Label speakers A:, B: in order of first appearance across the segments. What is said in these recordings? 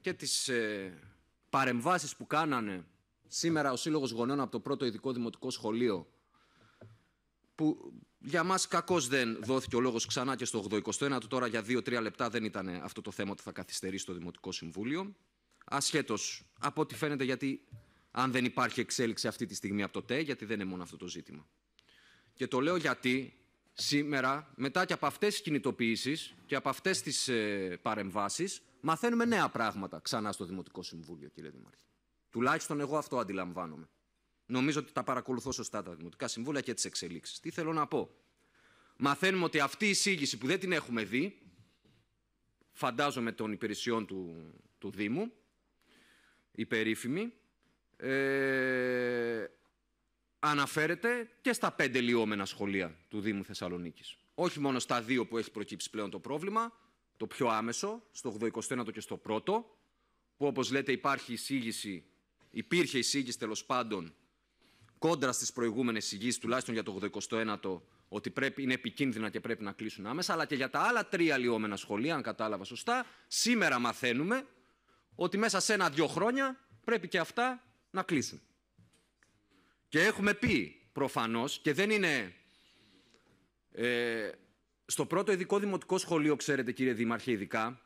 A: και τις ε, παρεμβάσεις που κάνανε σήμερα ο Σύλλογος Γονέων από το πρώτο ειδικό δημοτικό σχολείο που για μας κακώς δεν δόθηκε ο λόγος ξανά και στο 81 του τώρα για 2-3 λεπτά δεν ήταν αυτό το θέμα ότι θα καθυστερήσει το Δημοτικό Συμβούλιο. Ασχέτως από ό,τι φαίνεται γιατί αν δεν υπάρχει εξέλιξη αυτή τη στιγμή από το ΤΕ, γιατί δεν είναι μόνο αυτό το ζήτημα. Και το λέω γιατί σήμερα, μετά και από αυτές τις κινητοποιήσεις και από αυτές τις ε, παρεμβάσεις, μαθαίνουμε νέα πράγματα ξανά στο Δημοτικό Συμβούλιο, κύριε Δημάρχη. Τουλάχιστον εγώ αυτό αντιλαμβάνομαι. Νομίζω ότι τα παρακολουθώ σωστά τα Δημοτικά Συμβούλια και τις εξελίξεις. Τι θέλω να πω; Μαθαίνουμε ότι αυτή η εισήγηση που δεν την έχουμε δει, φαντάζομαι των υπηρεσιών του, του Δήμου, η περίφημη, ε, αναφέρεται και στα πέντε λιώμενα σχολεία του Δήμου Θεσσαλονίκης. Όχι μόνο στα δύο που έχει προκύψει πλέον το πρόβλημα, το πιο άμεσο, στο 81ο και στο πρώτο, που όπως λέτε υπάρχει εισήγηση, υπήρχε εισήγηση τέλος πάντων κόντρα στις προηγούμενες εισηγήσεις, τουλάχιστον για το 81ο, ότι πρέπει, είναι επικίνδυνα και πρέπει να κλείσουν άμεσα, αλλά και για τα άλλα τρία λιώμενα σχολεία, αν κατάλαβα σωστά, σήμερα μαθαίνουμε ότι μέσα σε ένα-δυο χρόνια πρέπει και αυτά να κλείσουν. Και έχουμε πει προφανώς, και δεν είναι... Ε, στο πρώτο ειδικό δημοτικό σχολείο, ξέρετε κύριε Δήμαρχε, ειδικά,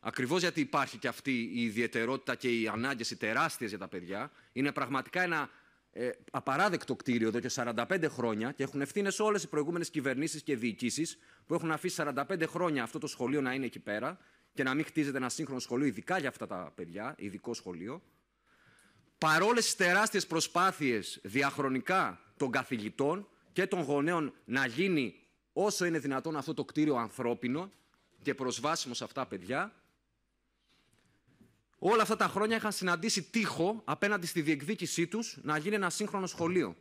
A: ακριβώς γιατί υπάρχει και αυτή η ιδιαιτερότητα και οι ανάγκες οι τεράστιες για τα παιδιά, είναι πραγματικά ένα ε, απαράδεκτο κτίριο εδώ και 45 χρόνια και έχουν ευθύνες όλες οι προηγούμενες κυβερνήσεις και διοικήσεις που έχουν αφήσει 45 χρόνια αυτό το σχολείο να είναι εκεί πέρα και να μην χτίζεται ένα σύγχρονο σχολείο, ειδικά για αυτά τα παιδιά, ειδικό σχολείο. Παρόλες τις τεράστιες προσπάθειες διαχρονικά των καθηγητών και των γονέων να γίνει όσο είναι δυνατόν αυτό το κτίριο ανθρώπινο και προσβάσιμο σε αυτά παιδιά, όλα αυτά τα χρόνια είχαν συναντήσει τείχο απέναντι στη διεκδίκησή τους να γίνει ένα σύγχρονο σχολείο.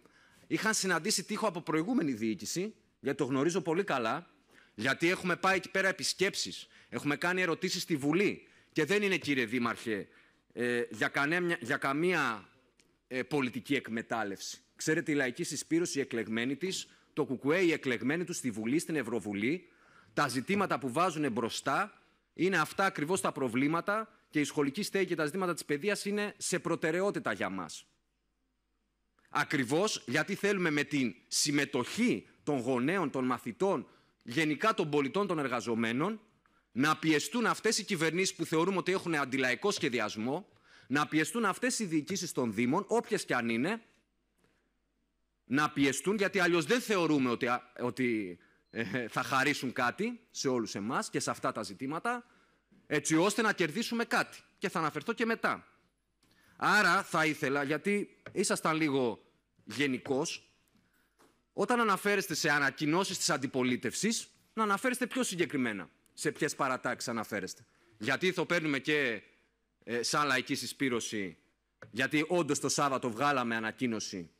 A: Είχαν συναντήσει τείχο από προηγούμενη διοίκηση, γιατί το γνωρίζω πολύ καλά, γιατί έχουμε πάει εκεί πέρα επισκέψεις, έχουμε κάνει ερωτήσεις στη Βουλή και δεν είναι κύριε Δήμαρχε ε, για, για καμία ε, πολιτική εκμετάλλευση. Ξέρετε, η λαϊκή συσπήρωση, η εκλεγμένη της, το κουκουέ, η εκλεγμένη τους στη Βουλή, στην Ευρωβουλή, τα ζητήματα που βάζουν μπροστά είναι αυτά ακριβώς τα προβλήματα και η σχολική στέγη και τα ζητήματα της παιδείας είναι σε προτεραιότητα για μας. Ακριβώς γιατί θέλουμε με την συμμετοχή των γονέων, των μαθητών, γενικά των πολιτών, των εργαζομένων, να πιεστούν αυτές οι κυβερνήσεις που θεωρούμε ότι έχουν αντιλαϊκό σχεδιασμό, να πιεστούν αυτές οι διοικήσεις των Δήμων, όποιες και αν είναι, να πιεστούν, γιατί αλλιώς δεν θεωρούμε ότι, ότι ε, θα χαρίσουν κάτι σε όλους εμάς και σε αυτά τα ζητήματα, έτσι ώστε να κερδίσουμε κάτι. Και θα αναφερθώ και μετά. Άρα θα ήθελα, γιατί ήσασταν λίγο γενικός, όταν αναφέρεστε σε ανακοινώσεις της αντιπολίτευσης, να αναφέρεστε πιο συγκεκριμένα σε ποιες παρατάξεις αναφέρεστε. Γιατί το παίρνουμε και ε, σαν λαϊκή συσπήρωση, γιατί όντως το Σάββατο βγάλαμε ανακοίνωση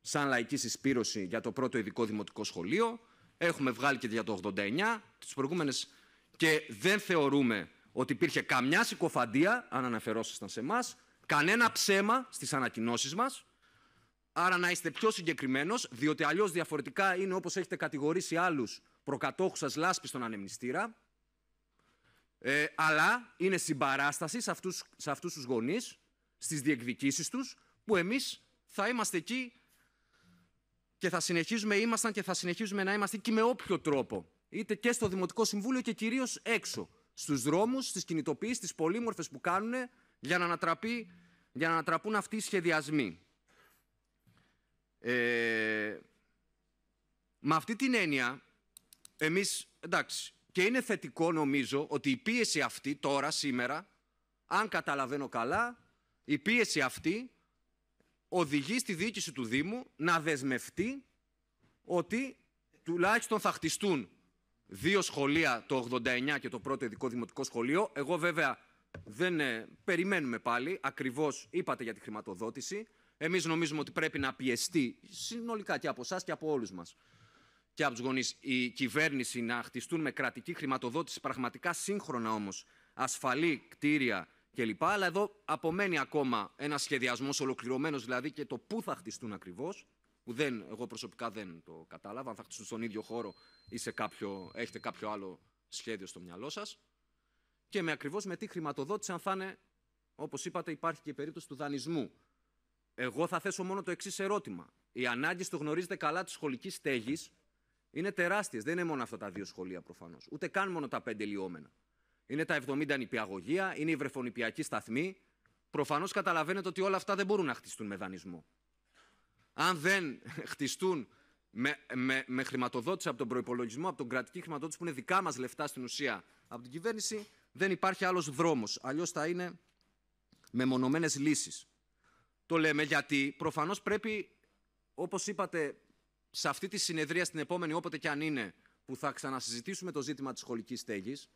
A: σαν λαϊκή συσπήρωση για το πρώτο ειδικό δημοτικό σχολείο. Έχουμε βγάλει και για το 89, τις προηγούμενες και δεν θεωρούμε ότι υπήρχε καμιά συκοφαντία, αν αναφερόσασταν σε εμάς, κανένα ψέμα στις ανακοινώσεις μας. Άρα να είστε πιο συγκεκριμένος, διότι αλλιώς διαφορετικά είναι όπως έχετε κατηγορήσει άλλους προκατόχους σας λάσπης στον ανεμνηστήρα, ε, αλλά είναι συμπαράσταση σε αυτούς, σε αυτούς τους γονείς, στις διεκδικήσεις τους, που εμείς θα είμαστε εκεί και θα συνεχίζουμε, ήμασταν και θα συνεχίζουμε να είμαστε εκεί με όποιο τρόπο. Είτε και στο Δημοτικό Συμβούλιο και κυρίως έξω. Στους δρόμους, στις κινητοποιήσεις, στις πολύμορφες που κάνουν για να, ανατραπεί, για να ανατραπούν αυτοί οι σχεδιασμοί. Ε, με αυτή την έννοια, εμείς, εντάξει, και είναι θετικό νομίζω ότι η πίεση αυτή τώρα, σήμερα, αν καταλαβαίνω καλά, η πίεση αυτή οδηγεί στη διοίκηση του Δήμου να δεσμευτεί ότι τουλάχιστον θα χτιστούν δύο σχολεία, το 89 και το πρώτο ειδικό δημοτικό σχολείο. Εγώ βέβαια δεν ε, περιμένουμε πάλι, ακριβώς είπατε για τη χρηματοδότηση. Εμείς νομίζουμε ότι πρέπει να πιεστεί συνολικά και από εσάς και από όλους μας και από τους γονείς η κυβέρνηση να χτιστούν με κρατική χρηματοδότηση πραγματικά σύγχρονα όμως, ασφαλή κτίρια κλπ. Αλλά εδώ απομένει ακόμα ένας σχεδιασμός ολοκληρωμένος δηλαδή και το πού θα χτιστούν ακριβώς. Που δεν, εγώ προσωπικά δεν το κατάλαβα. Αν θα χτιστούν στον ίδιο χώρο ή σε κάποιο, έχετε κάποιο άλλο σχέδιο στο μυαλό σας. και με ακριβώς με τι χρηματοδότηση, αν θα είναι, όπως είπατε, υπάρχει και η περίπτωση του δανεισμού. Εγώ θα θέσω μόνο το εξής ερώτημα. Οι ανάγκες, το γνωρίζετε καλά, της σχολικής στέγης είναι τεράστιες. Δεν είναι μόνο αυτά τα δύο σχολεία προφανώς. Ούτε καν μόνο τα πέντε λιώμενα. Είναι τα 70 νηπιαγωγεία, είναι οι βρεφονηπιακοί σταθμοί. Προφανώς καταλαβαίνετε ότι όλα αυτά δεν μπορούν να χτιστούν με δανεισμό. Αν δεν χτιστούν με, με, με χρηματοδότηση από τον προπολογισμό, από τον κρατική χρηματοδότηση που είναι δικά μας λεφτά στην ουσία από την κυβέρνηση, δεν υπάρχει άλλος δρόμος. Αλλιώς θα είναι μεμονωμένες λύσεις. Το λέμε γιατί προφανώς πρέπει, όπως είπατε, σε αυτή τη συνεδρία στην επόμενη, όποτε και αν είναι, που θα ξανασυζητήσουμε το ζήτημα της σχολικής στέγης,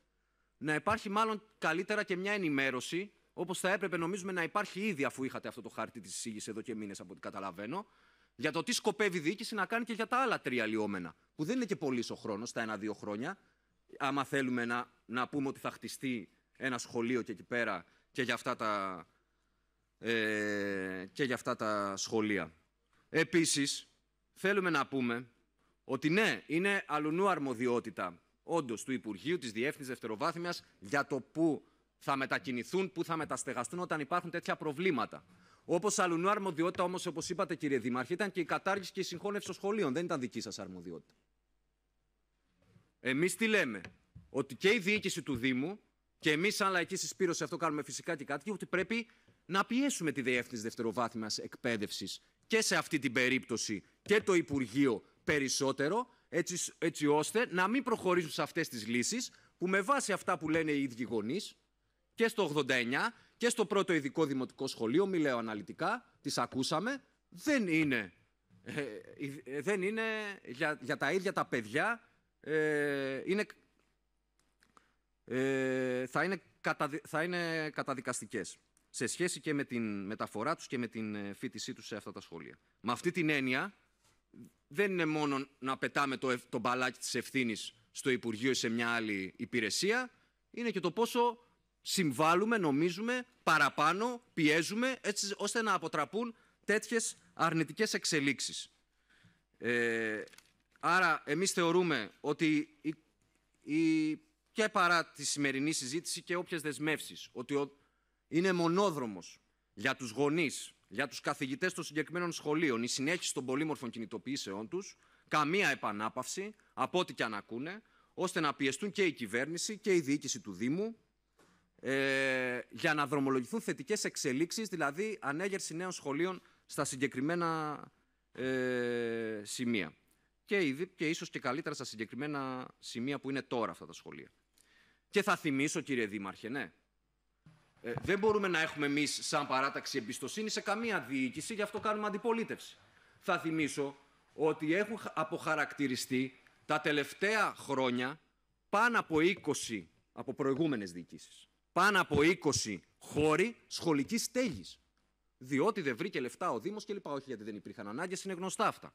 A: να υπάρχει μάλλον καλύτερα και μια ενημέρωση, όπως θα έπρεπε νομίζουμε να υπάρχει ήδη αφού είχατε αυτό το χάρτη της εισήγησης εδώ και μήνες, από ό,τι καταλαβαίνω, για το τι σκοπεύει η διοίκηση να κάνει και για τα άλλα τρία λιώμενα. Που δεν είναι και πολύ ο χρόνος, τα ένα-δύο χρόνια. Άμα θέλουμε να, να πούμε ότι θα χτιστεί ένα σχολείο και εκεί πέρα και για αυτά τα, ε, και για αυτά τα σχολεία. Επίσης, θέλουμε να πούμε ότι ναι, είναι αλουνού αρμοδιότητα όντως του Υπουργείου, της Διεύθυνσης Δευτεροβάθμιας για το πού θα μετακινηθούν, πού θα μεταστεγαστούν όταν υπάρχουν τέτοια προβλήματα. Όπως αλουνού αρμοδιότητα, όμως, όπως είπατε, κύριε Δήμαρχε, ήταν και η κατάργηση και η συγχώνευση των σχολείων. Δεν ήταν δική σας αρμοδιότητα. Εμείς τι λέμε, ότι και η διοίκηση του Δήμου και εμείς, σαν λαϊκή συσπήρωση, αυτό κάνουμε φυσικά και κάτι, ότι πρέπει να πιέσουμε τη Διεύθυνση Δευτεροβάθμιας Εκπαίδευσης και σε αυτή την περίπτωση και το Υπουργείο περισσότερο, έτσι, έτσι ώστε να μην προχωρήσουν σε αυτές τις λύσεις που με βάση αυτά που λένε οι ίδιοι γονείς και στο 89 και στο πρώτο ειδικό δημοτικό σχολείο, μη λέω αναλυτικά, τις ακούσαμε, δεν είναι, ε, ε, δεν είναι για, για τα ίδια τα παιδιά, ε, είναι, ε, θα, είναι θα είναι καταδικαστικές σε σχέση και με την μεταφορά τους και με την ε, φίτησή τους σε αυτά τα σχολεία. Με αυτή την έννοια δεν είναι μόνο να πετάμε το, το μπαλάκι της ευθύνης στο Υπουργείο ή σε μια άλλη υπηρεσία, είναι και το πόσο συμβάλλουμε, νομίζουμε, παραπάνω, πιέζουμε, έτσι ώστε να αποτραπούν τέτοιες αρνητικές εξελίξεις. Ε, άρα, εμείς θεωρούμε ότι η, η, και παρά τη σημερινή συζήτηση και όποιες δεσμεύσεις, ότι ο, είναι μονόδρομος για τους γονείς, για τους καθηγητές των συγκεκριμένων σχολείων, η συνέχιση των πολύμορφων κινητοποιήσεών τους, καμία επανάπαυση, από ό,τι και αν ακούνε, ώστε να πιεστούν και η κυβέρνηση και η διοίκηση του Δήμου ε, για να δρομολογηθούν θετικές εξελίξεις, δηλαδή ανέγερση νέων σχολείων στα συγκεκριμένα ε, σημεία. Και, και ίσως και καλύτερα στα συγκεκριμένα σημεία που είναι τώρα αυτά τα σχολεία. Και θα θυμίσω, κύριε Δήμαρχε, ναι, ε, δεν μπορούμε να έχουμε εμείς, σαν παράταξη, εμπιστοσύνη σε καμία διοίκηση, γι' αυτό κάνουμε αντιπολίτευση. Θα θυμίσω ότι έχουν αποχαρακτηριστεί τα τελευταία χρόνια πάνω από 20 από προηγούμενες διοικήσεις. Πάνω από 20 χώροι σχολικής στέγης. Διότι δεν βρήκε λεφτά ο Δήμος και λοιπά. Όχι γιατί δεν υπήρχαν ανάγκες, είναι γνωστά αυτά.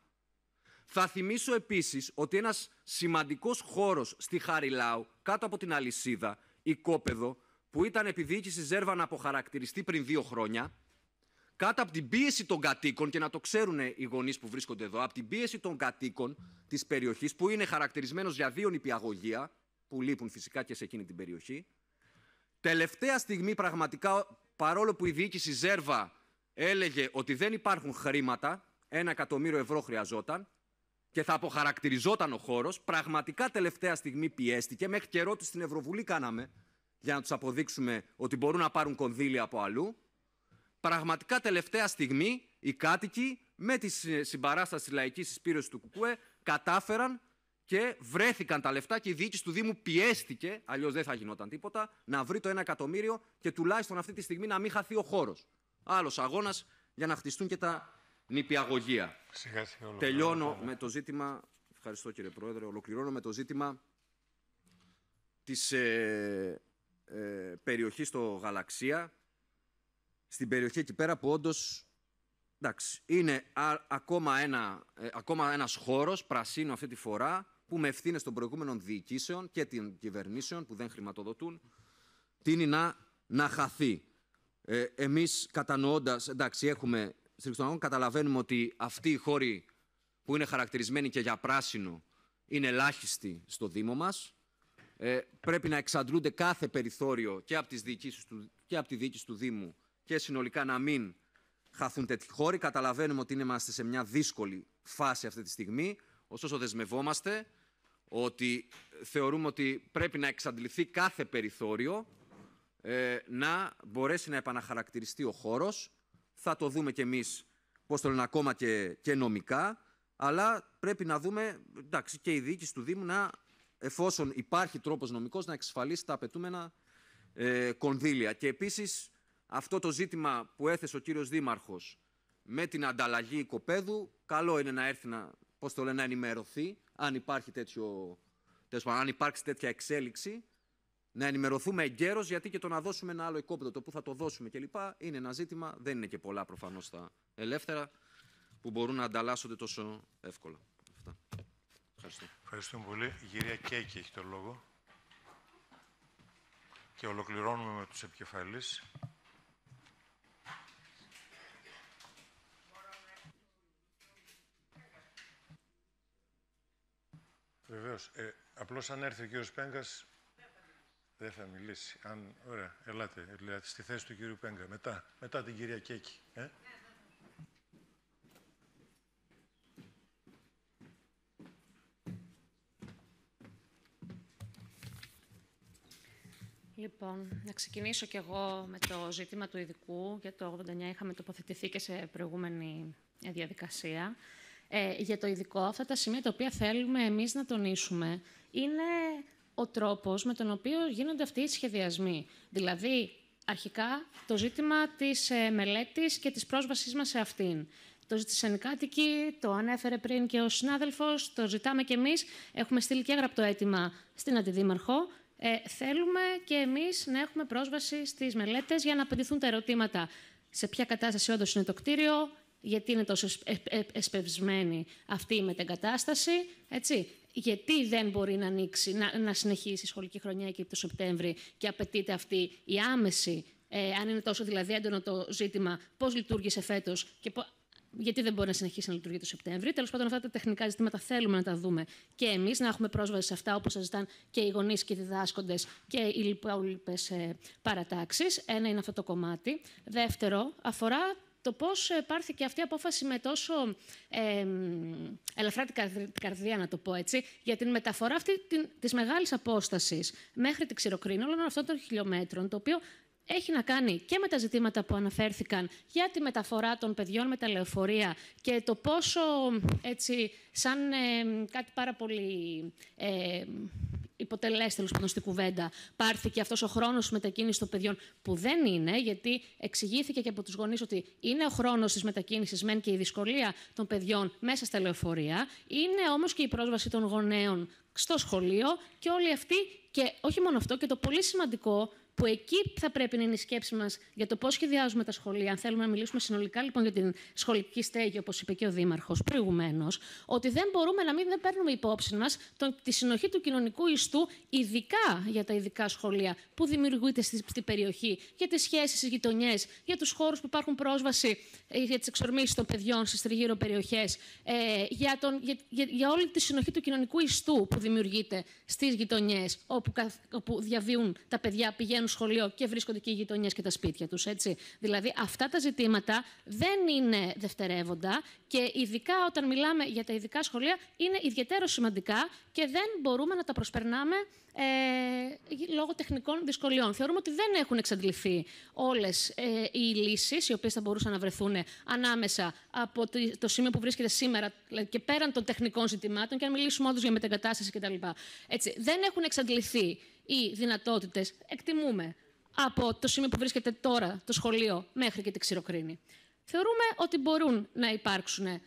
A: Θα θυμίσω επίσης ότι ένας σημαντικός χώρος στη Χαριλάου, κάτω από την αλυσίδα, οικόπεδο, που ήταν επιδιοίκηση Ζέρβα να αποχαρακτηριστεί πριν δύο χρόνια, κάτω από την πίεση των κατοίκων, και να το ξέρουν οι γονείς που βρίσκονται εδώ, από την πίεση των κατοίκων της περιοχής, που είναι χαρακτηρισμένος για δύο νηπιαγωγεία, που λείπουν φυσικά και σε εκείνη την περιοχή. Τελευταία στιγμή, πραγματικά, παρόλο που η διοίκηση Ζέρβα έλεγε ότι δεν υπάρχουν χρήματα, ένα εκατομμύριο ευρώ χρειαζόταν, και θα αποχαρακτηριζόταν ο χώρος, πραγματικά τελευταία στιγμή πιέστηκε. Μέχρι και ερώτηση στην Ευρωβουλή κάναμε για να τους αποδείξουμε ότι μπορούν να πάρουν κονδύλια από αλλού. Πραγματικά τελευταία στιγμή οι κάτοικοι με τη συμπαράσταση της λαϊκής συσπήρωσης του ΚΚΕ κατάφεραν και βρέθηκαν τα λεφτά και η διοίκηση του Δήμου πιέστηκε, αλλιώς δεν θα γινόταν τίποτα, να βρει το ένα εκατομμύριο και τουλάχιστον αυτή τη στιγμή να μην χαθεί ο χώρος. Άλλος αγώνας για να χτιστούν και τα νηπιαγωγεία. Τελειώνω με το ζήτημα, ευχαριστώ κύριε Πρόεδρε, ολοκληρώνω με το ζήτημα της ε, ε, περιοχή στο Γαλαξία, στην περιοχή εκεί πέρα που όντως είναι ακόμα, ένα, ε, ακόμα ένας χώρος πρασίνου αυτή τη φορά που με ευθύνες των προηγούμενων διοικήσεων και των κυβερνήσεων που δεν χρηματοδοτούν τίνει να, να χαθεί. Ε, εμείς κατανοώντας, εντάξει έχουμε, στην καταλαβαίνουμε ότι αυτοί οι χώροι που είναι χαρακτηρισμένοι και για πράσινο είναι ελάχιστοι στο Δήμο μας ε, πρέπει να εξαντλούνται κάθε περιθώριο και από, τις του, και από τη διοίκηση του Δήμου και συνολικά να μην χαθούν τέτοιοι χώροι. Καταλαβαίνουμε ότι είμαστε σε μια δύσκολη φάση αυτή τη στιγμή, ωστόσο δεσμευόμαστε ότι θεωρούμε ότι πρέπει να εξαντληθεί κάθε περιθώριο ε, να μπορέσει να επαναχαρακτηριστεί ο χώρος. Θα το δούμε κι εμείς πώς το λένε ακόμα και, και νομικά, αλλά πρέπει να δούμε εντάξει, και η διοίκηση του Δήμου να, εφόσον υπάρχει τρόπος νομικός, να εξασφαλίσει τα απαιτούμενα ε, κονδύλια. Και επίσης αυτό το ζήτημα που έθεσε ο κύριος Δήμαρχος με την ανταλλαγή οικοπαίδου, καλό είναι να έρθει να, πώς το λένε, να ενημερωθεί αν υπάρχει τέτοιο, αν υπάρξει τέτοια εξέλιξη, να ενημερωθούμε εγκαίρως, γιατί και το να δώσουμε ένα άλλο οικόπεδο, το που θα το δώσουμε κλπ. είναι ένα ζήτημα, δεν είναι και πολλά προφανώς τα ελεύθερα, που μπορούν να ανταλλάσσονται τόσο εύκολα. Αυτά. Ευχαριστώ.
B: Ευχαριστούμε πολύ. Η κυρία Κέικη έχει το λόγο. Και ολοκληρώνουμε με τους επικεφαλείς. Βεβαίως. Ε, απλώς αν έρθει ο κύριος Πέγκας, δεν θα μιλήσει. Αν, ωραία, ελάτε, ελάτε στη θέση του κύριου Πέγκα. Μετά, μετά την κυρία Κέκη. Ε;
C: Λοιπόν, να ξεκινήσω κι εγώ με το ζήτημα του ειδικού. Για το 89 είχαμε τοποθετηθεί και σε προηγούμενη διαδικασία. Ε, για το ειδικό, αυτά τα σημεία τα οποία θέλουμε εμείς να τονίσουμε είναι ο τρόπος με τον οποίο γίνονται αυτοί οι σχεδιασμοί. Δηλαδή, αρχικά, το ζήτημα της ε, μελέτης και της πρόσβασής μας σε αυτήν. Το ζήτησε Νικάτικη, το ανέφερε πριν και ο συνάδελφος, το ζητάμε κι εμείς. Έχουμε στείλει και γραπτό αίτημα στην Αντιδήμαρχο. Ε, θέλουμε και εμείς να έχουμε πρόσβαση στις μελέτες για να απαντηθούν τα ερωτήματα. Σε ποια κατάσταση όντως είναι το κτίριο, γιατί είναι τόσο εσπευσμένη αυτή η μετεγκατάσταση, έτσι. Γιατί δεν μπορεί να ανοίξει, να, να συνεχίσει η σχολική χρονιά εκεί το Σεπτέμβρη και απαιτείται αυτή η άμεση, ε, αν είναι τόσο δηλαδή έντονο το ζήτημα, πώς λειτουργήσε φέτος και γιατί δεν μπορεί να συνεχίσει να λειτουργεί το Σεπτέμβρη. Τέλος πάντων, αυτά τα τεχνικά ζητήματα θέλουμε να τα δούμε και εμείς, να έχουμε πρόσβαση σε αυτά όπως σας ζητάνε και οι γονείς και οι διδάσκοντες και οι υπόλοιπες παρατάξεις. Ένα είναι αυτό το κομμάτι. Δεύτερο, αφορά το πώς πάρθηκε αυτή η απόφαση με τόσο ε, ελαφρά την καρδιά, να το πω έτσι, για την μεταφορά αυτή την, της μεγάλης απόστασης μέχρι τη Ξηροκρίνη, όλων αυτών των χιλιόμετρων, το οποίο έχει να κάνει και με τα ζητήματα που αναφέρθηκαν για τη μεταφορά των παιδιών με τα λεωφορεία και το πόσο έτσι σαν κάτι πάρα πολύ ε, υποτελές τέλος πάντων στην κουβέντα, πάρθηκε αυτός ο χρόνος τη μετακίνησης των παιδιών, που δεν είναι, γιατί εξηγήθηκε και από τους γονείς ότι είναι ο χρόνος της μετακίνησης, μεν και η δυσκολία των παιδιών μέσα στα λεωφορεία, είναι όμως και η πρόσβαση των γονέων στο σχολείο και όλοι αυτοί, και όχι μόνο αυτό, και το πολύ σημαντικό που εκεί θα πρέπει να είναι η σκέψη μας για το πώς σχεδιάζουμε τα σχολεία. Αν θέλουμε να μιλήσουμε συνολικά λοιπόν για την σχολική στέγη, όπως είπε και ο Δήμαρχος προηγουμένως, ότι δεν μπορούμε να μην δεν παίρνουμε υπόψη μας τη συνοχή του κοινωνικού ιστού, ειδικά για τα ειδικά σχολεία που δημιουργούνται στη, στη περιοχή, για τις σχέσεις στις γειτονιές, για τους χώρους που υπάρχουν πρόσβαση ε, για τις εξορμήσεις των παιδιών στις τριγύρω περιοχές, ε, για, για, για, όλη τη συνοχή του κοινωνικού ιστού που δημιουργείται στις γειτονιές, όπου, όπου διαβίουν τα παιδιά, πηγαίνουν σχολείο και βρίσκονται και οι γειτονιές και τα σπίτια τους. Δηλαδή, αυτά τα ζητήματα δεν είναι δευτερεύοντα και ειδικά όταν μιλάμε για τα ειδικά σχολεία είναι ιδιαίτερο σημαντικά και δεν μπορούμε να τα προσπερνάμε ε, λόγω τεχνικών δυσκολιών. Θεωρούμε ότι δεν έχουν εξαντληθεί όλες ε, οι λύσεις οι οποίες θα μπορούσαν να βρεθούν ανάμεσα από το σημείο που βρίσκεται σήμερα δηλαδή και πέραν των τεχνικών ζητημάτων και αν μιλήσουμε όντως για μετεγκατάσταση κτλ. Έτσι, δεν έχουν εξαντληθεί οι δυνατότητες, εκτιμούμε, από το σημείο που βρίσκεται τώρα το σχολείο μέχρι και τη ξηροκρίνη. Θεωρούμε ότι μπορούν να υπάρξουν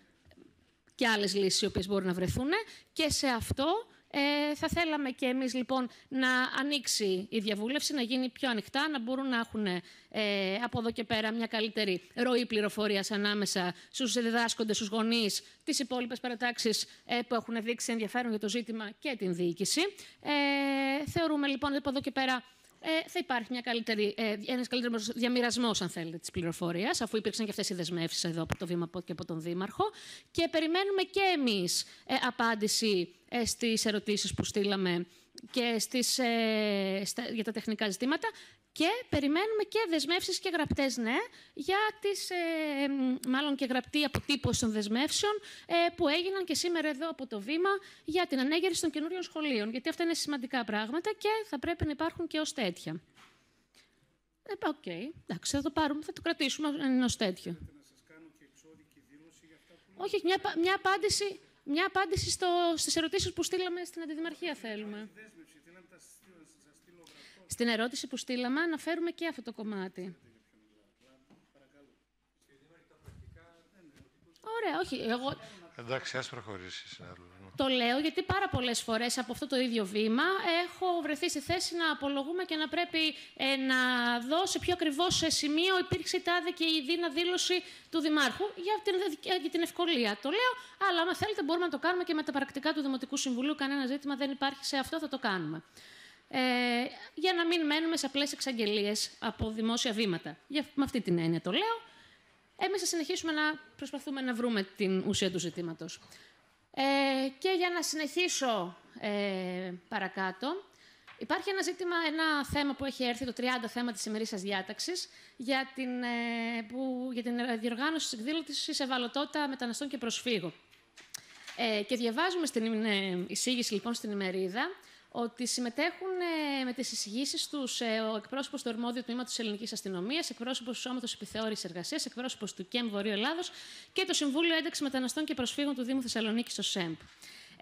C: και άλλες λύσεις οι οποίες μπορούν να βρεθούν και σε αυτό ε, θα θέλαμε και εμείς λοιπόν να ανοίξει η διαβούλευση, να γίνει πιο ανοιχτά, να μπορούν να έχουν ε, από εδώ και πέρα μια καλύτερη ροή πληροφορίας ανάμεσα στους διδάσκοντες, στους γονείς, τις υπόλοιπες παρατάξεις ε, που έχουν δείξει ενδιαφέρον για το ζήτημα και την διοίκηση. Ε, θεωρούμε λοιπόν ότι από εδώ και πέρα ε, θα υπάρχει μια καλύτερη, ε, ένας καλύτερος διαμοιρασμός, αν θέλετε, της πληροφορίας, αφού υπήρξαν και αυτές οι δεσμεύσεις εδώ από το Βήμα και από τον Δήμαρχο. Και περιμένουμε και εμείς ε, απάντηση ε, στις ερωτήσεις που στείλαμε και στις, ε, για τα τεχνικά ζητήματα και περιμένουμε και δεσμεύσεις και γραπτές, ναι, για τις, ε, μάλλον και γραπτή αποτύπωση των δεσμεύσεων ε, που έγιναν και σήμερα εδώ από το βήμα για την ανέγερση των καινούριων σχολείων. Γιατί αυτά είναι σημαντικά πράγματα και θα πρέπει να υπάρχουν και ως τέτοια. Ε, OK, okay. εντάξει, θα το πάρουμε, θα το κρατήσουμε ως τέτοιο. Όχι, μια, μια απάντηση, μια απάντηση στο, στις ερωτήσεις που στείλαμε στην Αντιδημαρχία θέλουμε. Στην ερώτηση που στείλαμε αναφέρουμε και αυτό το κομμάτι. Ωραία, όχι. Εγώ...
B: Εντάξει, ας προχωρήσεις.
C: Το λέω γιατί πάρα πολλές φορές από αυτό το ίδιο βήμα έχω βρεθεί στη θέση να απολογούμε και να πρέπει ε, να δω σε ποιο ακριβώς σημείο υπήρξε η τάδε και η δίνα δήλωση του Δημάρχου για την, για την ευκολία. Το λέω, αλλά αν θέλετε μπορούμε να το κάνουμε και με τα πρακτικά του Δημοτικού Συμβουλίου. Κανένα ζήτημα δεν υπάρχει σε αυτό, θα το κάνουμε ε, για να μην μένουμε σε απλές εξαγγελίες από δημόσια βήματα. Για, με αυτή την έννοια το λέω. Εμείς θα συνεχίσουμε να προσπαθούμε να βρούμε την ουσία του ζητήματος. Ε, και για να συνεχίσω ε, παρακάτω, υπάρχει ένα ζήτημα, ένα θέμα που έχει έρθει, το 30 θέμα της ημερήσιας διάταξης, για την, ε, που, για την διοργάνωση της εκδήλωσης ευαλωτότητα μεταναστών και προσφύγων. Ε, και διαβάζουμε στην ε, εισήγηση λοιπόν στην ημερίδα ότι συμμετέχουν ε, με τις εισηγήσεις τους ε, ο εκπρόσωπος του Ορμόδιου Τμήματος της Ελληνικής Αστυνομίας, εκπρόσωπος του Σώματος Επιθεώρησης Εργασίας, εκπρόσωπος του ΚΕΜ Βορείου Ελλάδος και το Συμβούλιο Ένταξης Μεταναστών και Προσφύγων του Δήμου Θεσσαλονίκης, το ΣΕΜΠ.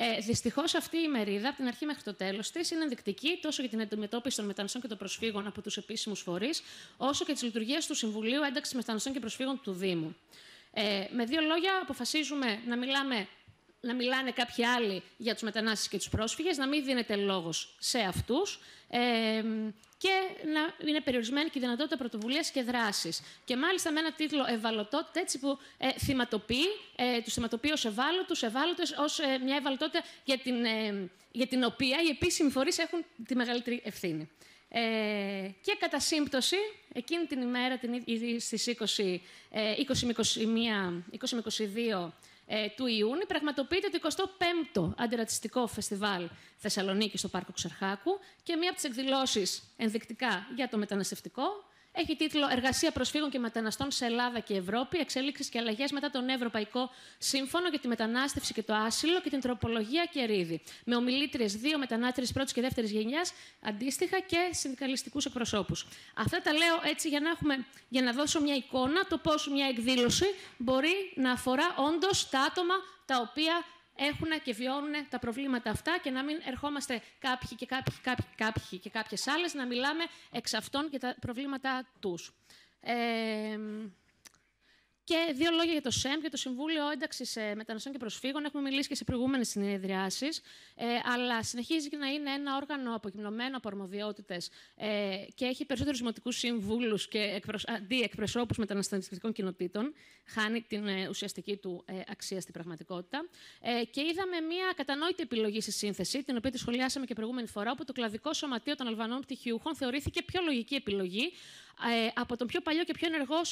C: Ε, Δυστυχώς αυτή η μερίδα, από την αρχή μέχρι το τέλος της, είναι ενδεικτική τόσο για την αντιμετώπιση των μεταναστών και των προσφύγων από τους επίσημους φορείς, όσο και τη λειτουργία του Συμβουλίου Ένταξης Μεταναστών και Προσφύγων του Δήμου. Ε, με δύο λόγια, αποφασίζουμε να μιλάμε να μιλάνε κάποιοι άλλοι για τους μετανάστες και τους πρόσφυγες, να μην δίνεται λόγος σε αυτούς ε, και να είναι περιορισμένη και η δυνατότητα πρωτοβουλίας και δράσης. Και μάλιστα με ένα τίτλο Ευαλωτότητα, έτσι που ε, θυματοποιεί, ε, τους θυματοποιεί ως ευάλωτους, ευάλωτες, ως ε, μια ευαλωτότητα για την, ε, για την οποία οι επίσημοι φορείς έχουν τη μεγαλύτερη ευθύνη. Ε, και κατά σύμπτωση, εκείνη την ημέρα, την, στις 20, 20 20 22 ε, του Ιούνιου πραγματοποιείται το 25ο αντιρατσιστικό φεστιβάλ Θεσσαλονίκη στο Πάρκο Ξαρχάκου και μία από τις εκδηλώσεις ενδεικτικά για το μεταναστευτικό έχει τίτλο Εργασία προσφύγων και μεταναστών σε Ελλάδα και Ευρώπη, εξέλιξεις και αλλαγές μετά τον Ευρωπαϊκό Σύμφωνο για τη Μετανάστευση και το Άσυλο και την Τροπολογία Κερίδη. Με ομιλήτριες δύο μετανάστριες πρώτης και δεύτερης γενιάς, αντίστοιχα και συνδικαλιστικούς εκπροσώπους. Αυτά τα λέω έτσι για να, έχουμε, για να δώσω μια εικόνα το πώς μια εκδήλωση μπορεί να αφορά όντως τα άτομα τα οποία έχουν και βιώνουν τα προβλήματα αυτά και να μην ερχόμαστε κάποιοι και, κάποιοι, κάποιοι, κάποιοι και κάποιες άλλες να μιλάμε εξ αυτών και τα προβλήματά τους. Ε, και δύο λόγια για το ΣΕΜ, για το Συμβούλιο Ένταξης ε, Μεταναστών και Προσφύγων. Έχουμε μιλήσει και σε προηγούμενες συνεδριάσεις. Ε, αλλά συνεχίζει να είναι ένα όργανο αποκοινωμένο από αρμοδιότητες ε, και έχει περισσότερους δημοτικούς συμβούλου και εκπροσ... αντί εκπροσώπους μεταναστευτικών κοινοτήτων. Χάνει την ε, ουσιαστική του ε, αξία στην πραγματικότητα. Ε, και είδαμε μια κατανόητη επιλογή στη σύνθεση, την οποία τη σχολιάσαμε και προηγούμενη φορά, όπου το κλαδικό σωματείο των Αλβανών πτυχιούχων θεωρήθηκε πιο λογική επιλογή ε, από τον πιο παλιό και πιο ενεργό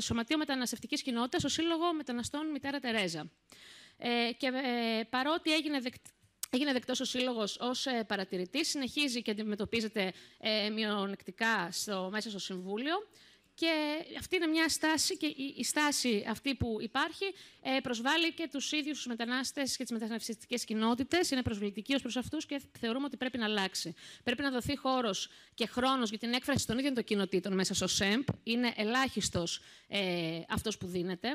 C: σωματείο μεταναστευτικής κοινότητας, ο Σύλλογο Μεταναστών Μητέρα Τερέζα. Ε, και ε, παρότι έγινε δεκτή Έγινε δεκτός ο Σύλλογος ως ε, παρατηρητής, συνεχίζει και αντιμετωπίζεται ε, μειονεκτικά στο, μέσα στο Συμβούλιο. Και αυτή είναι μια στάση και η στάση αυτή που υπάρχει ε, προσβάλλει και τους ίδιους τους μετανάστες και τις μεταναστευτικές κοινότητες. Είναι προσβλητική ως προς αυτούς και θεωρούμε ότι πρέπει να αλλάξει. Πρέπει να δοθεί χώρος και χρόνος για την έκφραση των ίδιων των κοινοτήτων μέσα στο ΣΕΜΠ. Είναι ελάχιστος ε, αυτός που δίνεται ε,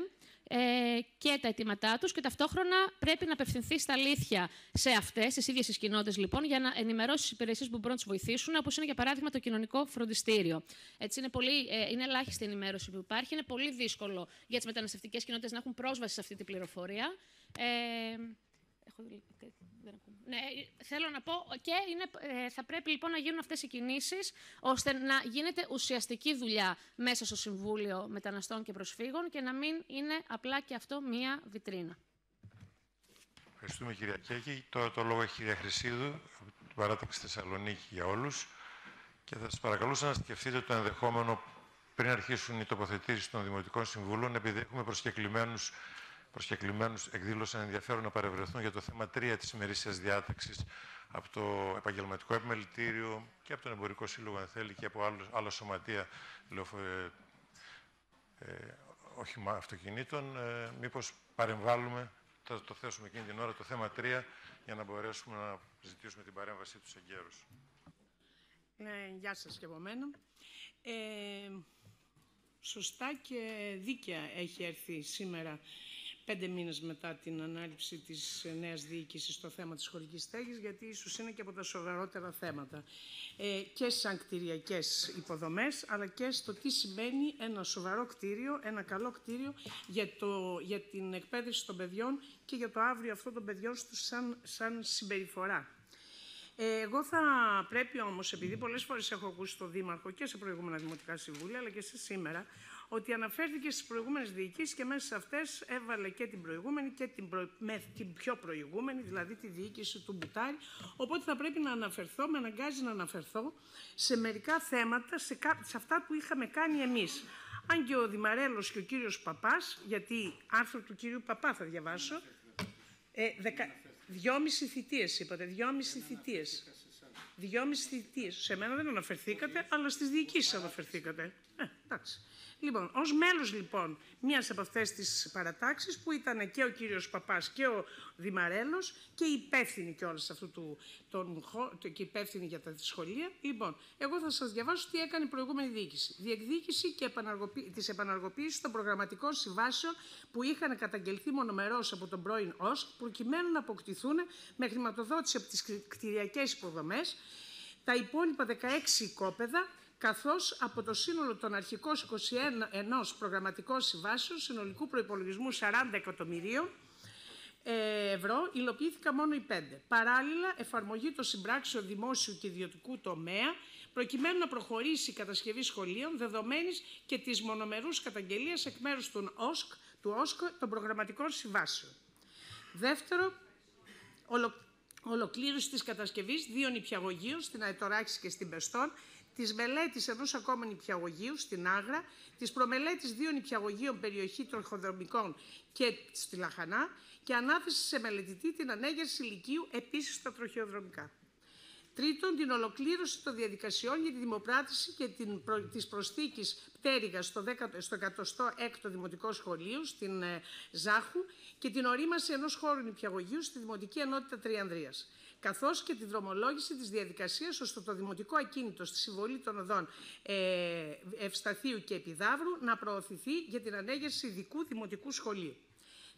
C: και τα αιτήματά τους και ταυτόχρονα πρέπει να απευθυνθεί στα αλήθεια σε αυτές, τι ίδιες τις κοινότητες λοιπόν, για να ενημερώσει τις υπηρεσίες που μπορούν να τους βοηθήσουν, όπως είναι για παράδειγμα το κοινωνικό φροντιστήριο. Έτσι είναι, πολύ, ε, είναι ελάχιστη η ενημέρωση που υπάρχει. Είναι πολύ δύσκολο για τις μεταναστευτικές κοινότητες να έχουν πρόσβαση σε αυτή την πληροφορία. Ε, έχω ναι, θέλω να πω και είναι, ε, θα πρέπει λοιπόν να γίνουν αυτές οι κινήσεις ώστε να γίνεται ουσιαστική δουλειά μέσα στο Συμβούλιο Μεταναστών και Προσφύγων και να μην είναι απλά και αυτό μία βιτρίνα.
B: Ευχαριστούμε κυρία Κέκη. Τώρα το λόγο έχει η κυρία Χρυσίδου, από την παράταξη Θεσσαλονίκη για όλους. Και θα σας παρακαλούσα να σκεφτείτε το ενδεχόμενο πριν αρχίσουν οι τοποθετήσεις των Δημοτικών Συμβούλων, επειδή έχουμε προσκεκλημένους προσκεκλημένους εκδήλωσαν ενδιαφέρον να παρευρεθούν για το θέμα 3 της ημερήσιας διάταξης από το Επαγγελματικό Επιμελητήριο και από τον Εμπορικό Σύλλογο, αν θέλει, και από άλλο, άλλα σωματεία ε, ε, όχημα αυτοκινήτων. Ε, μήπως παρεμβάλλουμε, θα το θέσουμε εκείνη την ώρα, το θέμα 3, για να μπορέσουμε να ζητήσουμε την παρέμβασή τους εγκαίρως.
D: Ναι, γεια σας και από μένα. Ε, σωστά και δίκαια έχει έρθει σήμερα πέντε μήνες μετά την ανάληψη της νέας διοίκησης στο θέμα της χωρικής στέγης, γιατί ίσως είναι και από τα σοβαρότερα θέματα. Ε, και σαν κτηριακές υποδομές, αλλά και στο τι σημαίνει ένα σοβαρό κτίριο, ένα καλό κτίριο για, το, για την εκπαίδευση των παιδιών και για το αύριο αυτών των παιδιών τους σαν, σαν συμπεριφορά. Ε, εγώ θα πρέπει όμως, επειδή πολλές φορές έχω ακούσει τον Δήμαρχο και σε προηγούμενα Δημοτικά Συμβούλια, αλλά και σε σήμερα, ότι αναφέρθηκε στις προηγούμενες διοικήσεις και μέσα σε αυτές έβαλε και την προηγούμενη και την, με την πιο προηγούμενη, δηλαδή τη διοίκηση του Μπουτάρη. Οπότε θα πρέπει να αναφερθώ, με αναγκάζει να αναφερθώ σε μερικά θέματα, σε, σε αυτά που είχαμε κάνει εμείς. Αν και ο Δημαρέλος και ο κύριος Παπάς, γιατί άρθρο του κύριου Παπά θα διαβάσω, ε, δεκα, δυόμιση θητείες είπατε, δυόμιση θητείες. Δυόμιση θητείες. Σε μένα δεν αναφερθήκατε, αλλά στις διοικήσεις αναφερθήκατε. Ε, εντάξει. Λοιπόν, ως μέλος λοιπόν μιας από αυτές τις παρατάξεις που ήταν και ο κύριος Παπάς και ο Δημαρέλος και υπεύθυνοι και όλες αυτού του τον, και υπεύθυνοι για τα σχολεία. Λοιπόν, εγώ θα σας διαβάσω τι έκανε η προηγούμενη διοίκηση. Διεκδίκηση και επαναργοποίηση, της επαναργοποίησης των προγραμματικών συμβάσεων που είχαν καταγγελθεί μονομερώς από τον πρώην ΟΣΚ προκειμένου να αποκτηθούν με χρηματοδότηση από τις κτηριακές υποδομές τα υπόλοιπα 16 κόπεδα καθώς από το σύνολο των αρχικών 21 προγραμματικών συμβάσεων συνολικού προϋπολογισμού 40 εκατομμυρίων ε, ευρώ υλοποιήθηκαν μόνο οι 5. Παράλληλα, εφαρμογή των συμπράξεων δημόσιου και ιδιωτικού τομέα προκειμένου να προχωρήσει η κατασκευή σχολείων δεδομένης και της μονομερούς καταγγελίας εκ μέρους του ΟΣΚ, του ΟΣΚ των προγραμματικών συμβάσεων. Δεύτερο, ολο, ολοκλήρωση της κατασκευής δύο νηπιαγωγείων στην Αετοράξη και στην Πεστόν της μελέτης ενός ακόμα νηπιαγωγείου στην Άγρα, της προμελέτης δύο νηπιαγωγείων περιοχή των χοδρομικών και στη Λαχανά και ανάθεση σε μελετητή την ανέγερση ηλικίου επίσης στα τροχιοδρομικά. Τρίτον, την ολοκλήρωση των διαδικασιών για τη δημοπράτηση και την προ... της προσθήκης πτέρυγας στο, 10... στο 106ο Δημοτικό Σχολείο στην ε, Ζάχου και την ορίμαση ενός χώρου νηπιαγωγείου στη Δημοτική Ενότητα Τριανδρίας καθώς και τη δρομολόγηση της διαδικασίας ώστε το δημοτικό ακίνητο στη συμβολή των οδών ε, Ευσταθείου και Επιδαύρου να προωθηθεί για την ανέγερση ειδικού δημοτικού σχολείου.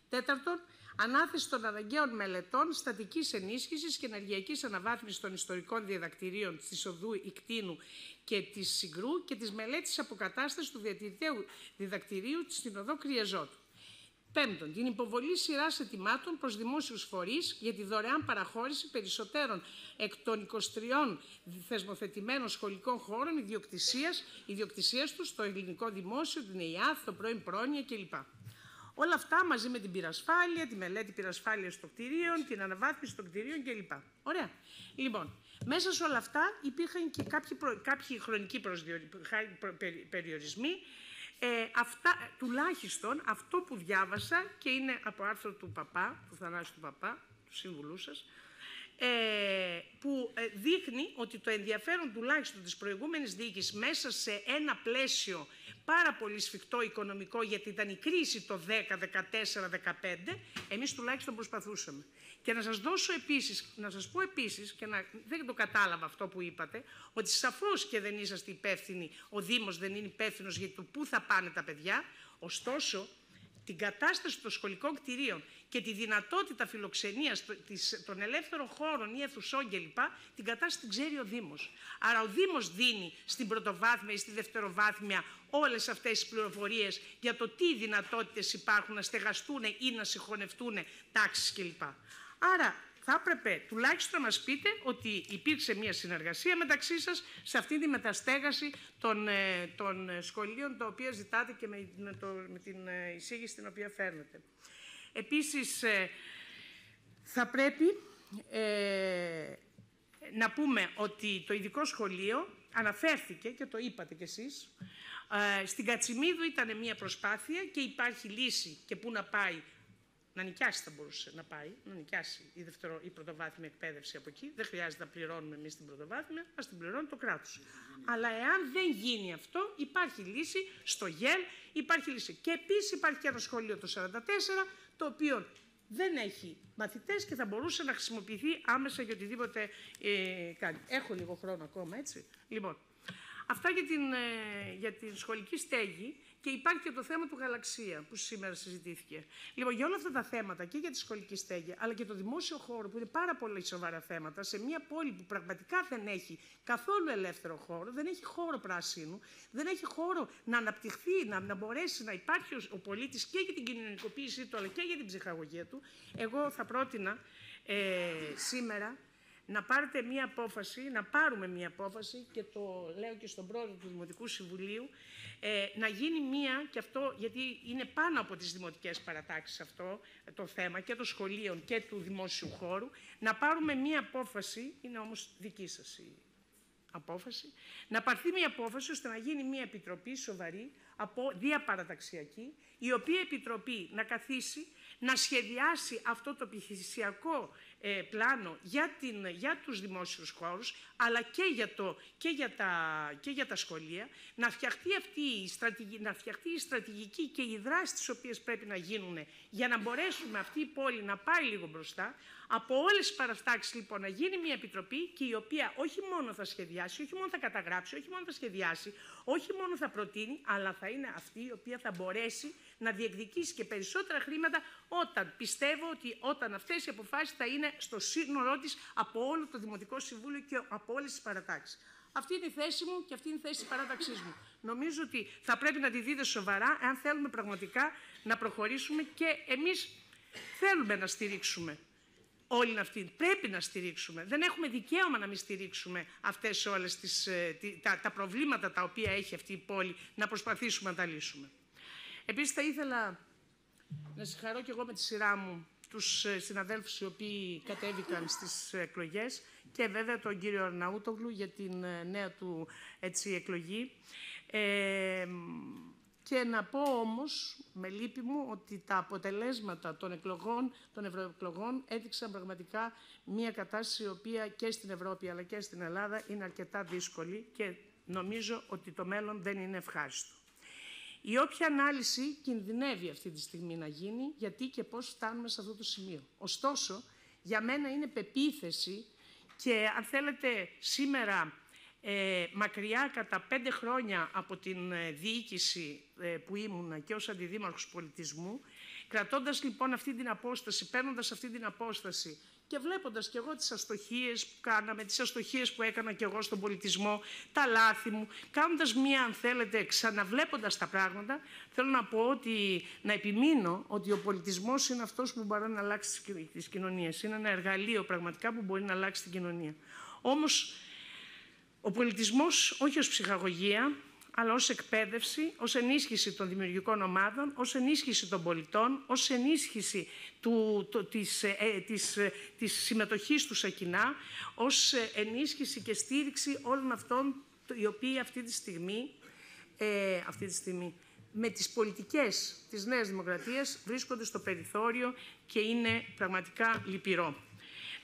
D: Τέταρτον, ανάθεση των αναγκαίων μελετών στατικής ενίσχυσης και ενεργειακής αναβάθμισης των ιστορικών διδακτηρίων της Οδού Ικτίνου και της Συγκρού και της μελέτης αποκατάστασης του διατηρηταίου διδακτηρίου στην Οδό Κρυεζότου. Πέμπτον, την υποβολή σειράς αιτημάτων προς δημόσιους φορείς για τη δωρεάν παραχώρηση περισσότερων εκ των 23 θεσμοθετημένων σχολικών χώρων ιδιοκτησίας τους στο ελληνικό δημόσιο, την ΕΙΑΘ, το πρώην πρόνοια κλπ. Όλα αυτά μαζί με την πυρασφάλεια, τη μελέτη πυρασφάλειας των κτηρίων, την αναβάθμιση των κτηρίων κλπ. Ωραία. Λοιπόν, μέσα σε όλα αυτά υπήρχαν και κάποιοι, προ... κάποιοι χρονικοί περιορισμοί ε, αυτά, τουλάχιστον αυτό που διάβασα και είναι από άρθρο του Παπά, του Θανάσου του Παπά, του σύμβουλού σας, ε, που ε, δείχνει ότι το ενδιαφέρον τουλάχιστον της προηγούμενης διοίκησης μέσα σε ένα πλαίσιο πάρα πολύ σφιχτό οικονομικό γιατί ήταν η κρίση το 10, 14, 15, εμείς τουλάχιστον προσπαθούσαμε. Και να σας δώσω επίσης, να σας πω επίσης, και να, δεν το κατάλαβα αυτό που είπατε, ότι σαφώς και δεν είσαστε υπεύθυνοι, ο Δήμος δεν είναι υπεύθυνος για το πού θα πάνε τα παιδιά, ωστόσο την κατάσταση των σχολικών κτηρίων και τη δυνατότητα φιλοξενίας των ελεύθερων χώρων ή αιθουσών κλπ. την κατάσταση την ξέρει ο Δήμος. Άρα ο Δήμος δίνει στην πρωτοβάθμια ή στη δευτεροβάθμια όλες αυτές τις πληροφορίες για το τι δυνατότητες υπάρχουν να στεγαστούν ή να συγχωνευτούν τάξεις κλπ. Άρα θα έπρεπε τουλάχιστον να μας πείτε ότι υπήρξε μια συνεργασία μεταξύ σας σε αυτή τη μεταστέγαση των, ε, των σχολείων τα οποία ζητάτε και με, το, με την ε, εισήγηση την οποία φέρνετε. Επίσης, ε, θα πρέπει να πούμε ότι το ειδικό σχολείο αναφέρθηκε και το είπατε κι εσείς. στην Κατσιμίδου ήταν μια προσπάθεια και υπάρχει λύση και πού να πάει να νοικιάσει θα μπορούσε να πάει, να νοικιάσει η, δευτερο, η πρωτοβάθμια εκπαίδευση από εκεί. Δεν χρειάζεται να πληρώνουμε εμείς την πρωτοβάθμια, ας την πληρώνει το κράτος. Αλλά εάν δεν γίνει αυτό, υπάρχει λύση στο ΓΕΛ, υπάρχει λύση. Και επίσης υπάρχει και ένα σχολείο το 44, το οποίο δεν έχει μαθητές και θα μπορούσε να χρησιμοποιηθεί άμεσα για οτιδήποτε ε, κάνει. Έχω λίγο χρόνο ακόμα, έτσι. Λοιπόν, αυτά για την, ε, για την σχολική στέγη. Και υπάρχει και το θέμα του γαλαξία που σήμερα συζητήθηκε. Λοιπόν, για όλα αυτά τα θέματα και για τη σχολική στέγη, αλλά και το δημόσιο χώρο, που είναι πάρα πολύ σοβαρά θέματα, σε μια πόλη που πραγματικά δεν έχει καθόλου ελεύθερο χώρο, δεν έχει χώρο πράσινου, δεν έχει χώρο να αναπτυχθεί, να, να μπορέσει να υπάρχει ο, ο πολίτης και για την κοινωνικοποίησή του, αλλά και για την ψυχαγωγία του. Εγώ θα πρότεινα ε, σήμερα να πάρετε μία απόφαση, να πάρουμε μία απόφαση και το λέω και στον πρόεδρο του Δημοτικού Συμβουλίου, ε, να γίνει μία, και αυτό γιατί είναι πάνω από τις δημοτικές παρατάξεις αυτό το θέμα και των σχολείων και του δημόσιου χώρου, να πάρουμε μία απόφαση, είναι όμως δική σας η απόφαση, να πάρθει μία απόφαση ώστε να γίνει μία επιτροπή σοβαρή, από διαπαραταξιακή, η οποία επιτροπή να καθίσει, να σχεδιάσει αυτό το επιχειρησιακό ε, πλάνο για, την, για τους δημόσιους χώρους, αλλά και για, το, και, για τα, και για τα σχολεία, να φτιαχτεί, αυτή η στρατηγική, να φτιαχτεί η στρατηγική και οι δράσεις τις οποίες πρέπει να γίνουν για να μπορέσουμε αυτή η πόλη να πάει λίγο μπροστά. Από όλες τις παραστάξεις λοιπόν να γίνει μια επιτροπή και η οποία όχι μόνο θα σχεδιάσει, όχι μόνο θα καταγράψει, όχι μόνο θα σχεδιάσει, όχι μόνο θα προτείνει, αλλά θα είναι αυτή η οποία θα μπορέσει να διεκδικήσει και περισσότερα χρήματα όταν πιστεύω ότι όταν αυτές οι αποφάσεις θα είναι στο σύνολό της από όλο το Δημοτικό Συμβούλιο και από όλες τις παρατάξεις. Αυτή είναι η θέση μου και αυτή είναι η θέση της παράταξής μου. Νομίζω ότι θα πρέπει να τη δείτε σοβαρά, αν θέλουμε πραγματικά να προχωρήσουμε και εμείς θέλουμε να στηρίξουμε όλη αυτή. Πρέπει να στηρίξουμε. Δεν έχουμε δικαίωμα να μην στηρίξουμε αυτές όλες τις, ε, τα, τα προβλήματα τα οποία έχει αυτή η πόλη, να προσπαθήσουμε να τα λύσουμε. Επίσης θα ήθελα να συγχαρώ και εγώ με τη σειρά μου τους ε, συναδέλφους οι οποίοι κατέβηκαν στις εκλογές και βέβαια τον κύριο Αρναούτογλου για την ε, νέα του έτσι, εκλογή. Ε, και να πω όμως, με λύπη μου, ότι τα αποτελέσματα των εκλογών, των ευρωεκλογών, έδειξαν πραγματικά μια κατάσταση η οποία και στην Ευρώπη αλλά και στην Ελλάδα είναι αρκετά δύσκολη και νομίζω ότι το μέλλον δεν είναι ευχάριστο. Η όποια ανάλυση κινδυνεύει αυτή τη στιγμή να γίνει, γιατί και πώς φτάνουμε σε αυτό το σημείο. Ωστόσο, για μένα είναι πεποίθηση και αν θέλετε σήμερα ε, μακριά κατά πέντε χρόνια από την ε, διοίκηση ε, που ήμουνα και ως αντιδήμαρχος πολιτισμού, κρατώντας λοιπόν αυτή την απόσταση, παίρνοντας αυτή την απόσταση και βλέποντας και εγώ τις αστοχίες που κάναμε, τις αστοχίες που έκανα και εγώ στον πολιτισμό, τα λάθη μου, κάνοντας μία, αν θέλετε, ξαναβλέποντας τα πράγματα, θέλω να πω ότι, να επιμείνω ότι ο πολιτισμός είναι αυτός που μπορεί να αλλάξει τις κοινωνίες. Είναι ένα εργαλείο πραγματικά που μπορεί να αλλάξει την κοινωνία. Όμως, ο πολιτισμός όχι ως ψυχαγωγία, αλλά ως εκπαίδευση, ως ενίσχυση των δημιουργικών ομάδων, ως ενίσχυση των πολιτών, ως ενίσχυση του, το, της, ε, ε, της, ε, της συμμετοχής τους σε κοινά, ως ε, ενίσχυση και στήριξη όλων αυτών οι οποίοι αυτή τη στιγμή, ε, αυτή τη στιγμή με τις πολιτικές της Νέας Δημοκρατίας βρίσκονται στο περιθώριο και είναι πραγματικά λυπηρό.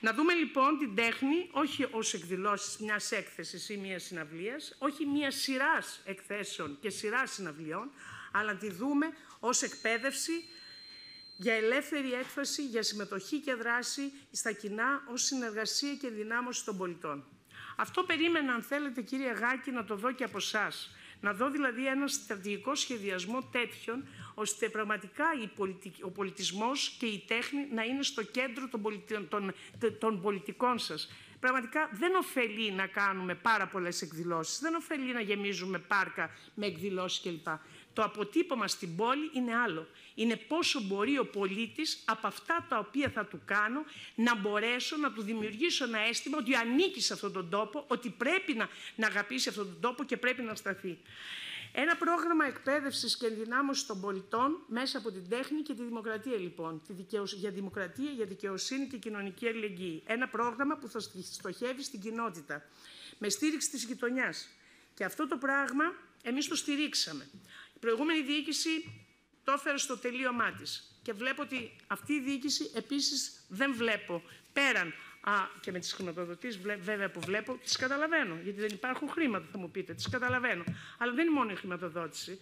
D: Να δούμε λοιπόν την τέχνη όχι ως εκδηλώσεις μιας έκθεσης ή μιας συναυλίας, όχι μιας σειράς εκθέσεων και σειράς συναυλιών, αλλά να τη δούμε ως εκπαίδευση για ελεύθερη έκφραση, για συμμετοχή και δράση στα κοινά, ως συνεργασία και δυνάμωση των πολιτών. Αυτό περίμενα, αν θέλετε, κύριε Γάκη, να το δω και από εσάς. Να δω δηλαδή ένα στρατηγικό σχεδιασμό τέτοιον, ώστε πραγματικά ο πολιτισμός και η τέχνη να είναι στο κέντρο των, των πολιτικών σας. Πραγματικά δεν ωφελεί να κάνουμε πάρα πολλές εκδηλώσεις, δεν ωφελεί να γεμίζουμε πάρκα με εκδηλώσεις κλπ. Το αποτύπωμα στην πόλη είναι άλλο. Είναι πόσο μπορεί ο πολίτης από αυτά τα οποία θα του κάνω να μπορέσω να του δημιουργήσω ένα αίσθημα ότι ανήκει σε αυτόν τον τόπο, ότι πρέπει να, να αγαπήσει αυτόν τον τόπο και πρέπει να σταθεί. Ένα πρόγραμμα εκπαίδευσης και ενδυνάμωσης των πολιτών μέσα από την τέχνη και τη δημοκρατία, λοιπόν. Τη για δημοκρατία, για δικαιοσύνη και κοινωνική αλληλεγγύη. Ένα πρόγραμμα που θα στοχεύει στην κοινότητα, με στήριξη της γειτονιάς. Και αυτό το πράγμα εμείς το στηρίξαμε. Η προηγούμενη διοίκηση το έφερε στο τελείωμά της. και βλέπω ότι αυτή η διοίκηση επίσης δεν βλέπω πέραν Α, και με τις χρηματοδοτήσεις βέβαια που βλέπω, τις καταλαβαίνω. Γιατί δεν υπάρχουν χρήματα, θα μου πείτε, τις καταλαβαίνω. Αλλά δεν είναι μόνο η χρηματοδότηση.